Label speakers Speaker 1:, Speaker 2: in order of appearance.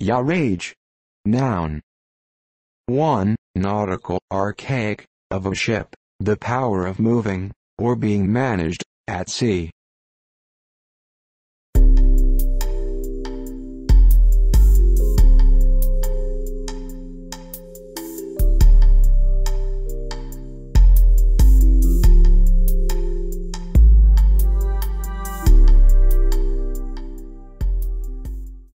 Speaker 1: Yarage. Noun. 1. Nautical, archaic, of a ship, the power of moving, or being managed, at sea.